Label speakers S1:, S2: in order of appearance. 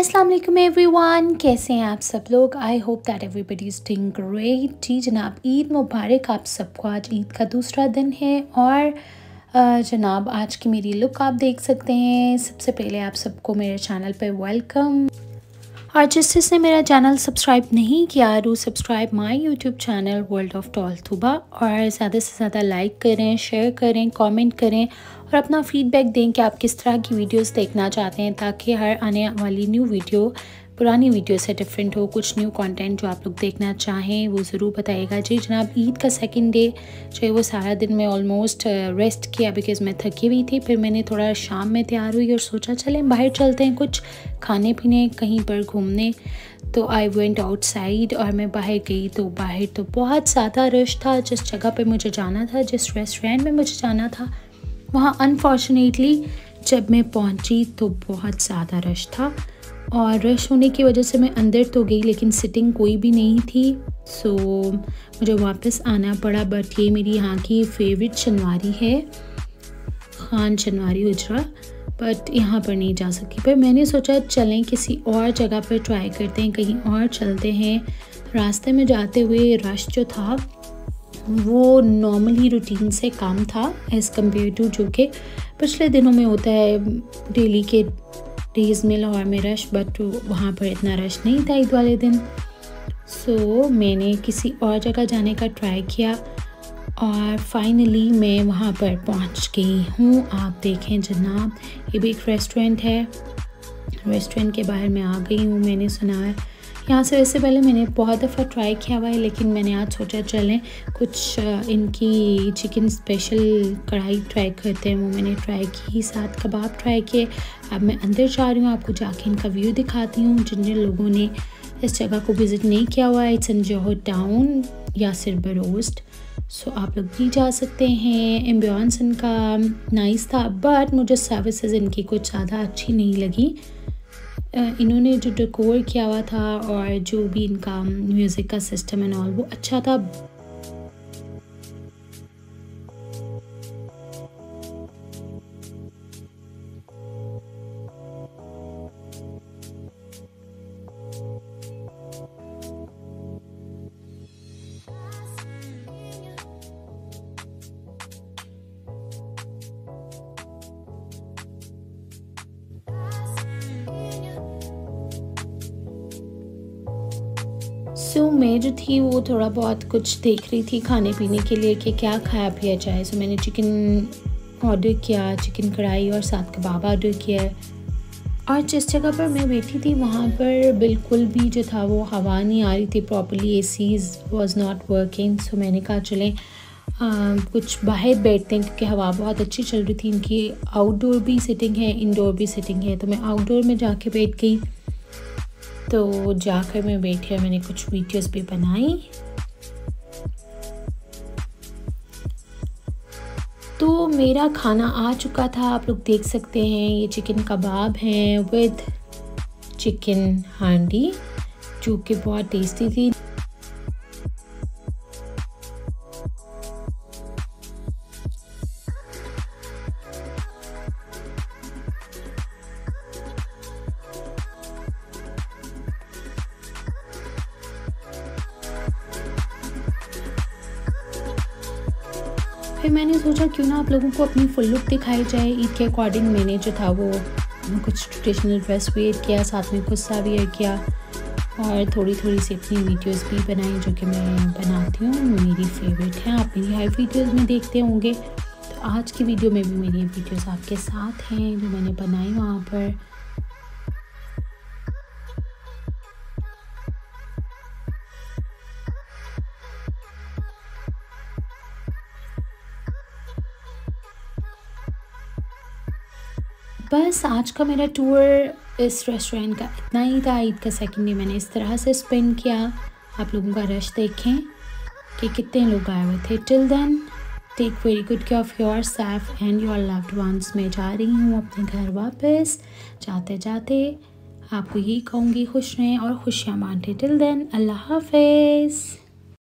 S1: अस्सलाम एवरीवन कैसे हैं आप सब लोग? I hope that everybody is doing great जी जनाब, ईद मुबारक आप सबको। आज ईद का दूसरा दिन है और जनाब, आज की मेरी लुक आप देख सकते हैं। सबसे पहले आप सबको मेरे चैनल पे वेलकम और जिस जिसने मेरा चैनल सब्सक्राइब नहीं किया रू subscribe my YouTube channel world of tall थुबा और ज़्यादा से ज़्यादा लाइक करें शेयर करें कमेंट करें और अपना फीडबैक दें कि आप किस तरह की वीडियोस देखना चाहते हैं ताकि हर आने वाली न्यू वीडियो पुरानी वीडियो से डिफरेंट हो कुछ न्यू कंटेंट जो आप लोग देखना चाहें वो ज़रूर बताइएगा। जी जनाब ईद का सेकंड डे जो है वो सारा दिन में ऑलमोस्ट रेस्ट uh, किया बिकॉज़ मैं थकी हुई थी फिर मैंने थोड़ा शाम में तैयार हुई और सोचा चलें बाहर चलते हैं कुछ खाने पीने कहीं पर घूमने। तो आई वेंट आउटसाइड और मैं बाहर गई तो बाहर तो बहुत ज़्यादा रश था। जिस जगह पे मुझे जाना था जिस रेस्टोरेंट में मुझे जाना था वहाँ अनफॉर्चुनेटली जब मैं पहुँची तो बहुत ज़्यादा रश था और रश होने की वजह से मैं अंदर तो गई लेकिन सिटिंग कोई भी नहीं थी। सो मुझे वापस आना पड़ा बट ये मेरी यहाँ की फेवरेट शनवारी है। खान शनवारी उजरा बट यहाँ पर नहीं जा सकी। पर मैंने सोचा चलें किसी और जगह पर ट्राई करते हैं, कहीं और चलते हैं। रास्ते में जाते हुए रश जो था वो नॉर्मली रूटीन से काम था एज़ कंपेयर टू जो कि पिछले दिनों में होता है डेली के डेज़ में लाहौर में रश बट वहाँ पर इतना रश नहीं था ईद वाले दिन। सो so, मैंने किसी और जगह जाने का ट्राई किया और फाइनली मैं वहाँ पर पहुँच गई हूँ। आप देखें जनाब ये भी एक रेस्टोरेंट है। रेस्टोरेंट के बाहर मैं आ गई हूँ, मैंने सुना है। यहाँ से वैसे पहले मैंने बहुत दफ़ा ट्राई किया हुआ है, लेकिन मैंने आज सोचा चलें, कुछ इनकी चिकन स्पेशल कढ़ाई ट्राई करते हैं। वो मैंने ट्राई की, साथ कबाब ट्राई किए। अब मैं अंदर जा रही हूँ, आपको जाके इनका व्यू दिखाती हूँ जिन जिन लोगों ने इस जगह को विज़िट नहीं किया हुआ है। इट्स इन जोहर टाउन या सिर बरोस्ट। सो, आप लोग भी जा सकते हैं। एम्बियंस इनका नाइस था बट मुझे सर्विसेज़ इनकी कुछ ज़्यादा अच्छी नहीं लगी। इन्होंने जो डेकोर किया हुआ था और जो भी इनका म्यूज़िक का सिस्टम एंड ऑल वो अच्छा था। सो मैं जो थी वो थोड़ा बहुत कुछ देख रही थी खाने पीने के लिए कि क्या खाया पिया जाए। सो मैंने चिकन ऑर्डर किया, चिकन कढ़ाई और साथ कबाब ऑर्डर किया। और जिस जगह पर मैं बैठी थी, वहाँ पर बिल्कुल भी जो था वो हवा नहीं आ रही थी properly A C's was not working so मैंने कहा, चलें कुछ बाहर बैठते हैं क्योंकि हवा बहुत अच्छी चल रही थी। इनकी आउटडोर भी सिटिंग है इंडोर भी सिटिंग है। तो मैं आउटडोर में जाके बैठ गई। तो जाकर मैं बैठी और मैंने कुछ वीडियोस भी बनाई। तो मेरा खाना आ चुका था, आप लोग देख सकते हैं, ये चिकन कबाब हैं विद चिकन हांडी, जो कि बहुत टेस्टी थी। फिर मैंने सोचा, क्यों ना आप लोगों को अपनी फुल लुक दिखाई जाए ईद के अकॉर्डिंग मैंने जो था वो कुछ ट्रेडिशनल ड्रेस वेयर किया, साथ में गुस्सा वेयर किया और थोड़ी थोड़ी सी अपनी वीडियोस भी बनाई जो कि मैं बनाती हूँ, मेरी फेवरेट हैं। आप मेरी हर वीडियोस में देखते होंगे। तो आज की वीडियो में भी मेरी वीडियोस आपके साथ हैं, जो मैंने बनाई वहाँ पर। बस आज का मेरा टूर इस रेस्टोरेंट का इतना ही था। ईद का सेकेंड डे मैंने इस तरह से स्पेंड किया। आप लोगों का रश देखें कि कितने लोग आए हुए थे। Till then take very good care of yourself and your loved ones मैं जा रही हूँ अपने घर वापस। जाते जाते आपको यही कहूँगी खुश रहें और खुशियाँ बांटें। टिल देन अल्लाह हाफिज़।